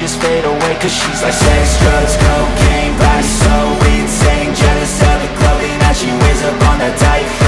just fade away Cause she's like sex, drugs, cocaine Body so insane. Jealous of the clothing that she wears up on a tight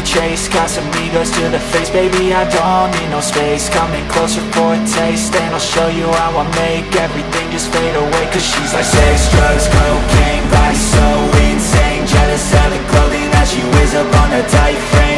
we chase. Got some to the face. Baby, I don't need no space. Coming closer for a taste And I'll show you how I make everything just fade away. Cause she's like sex, drugs, cocaine Body so insane. Jealous of the clothing that she wears up on her tight frame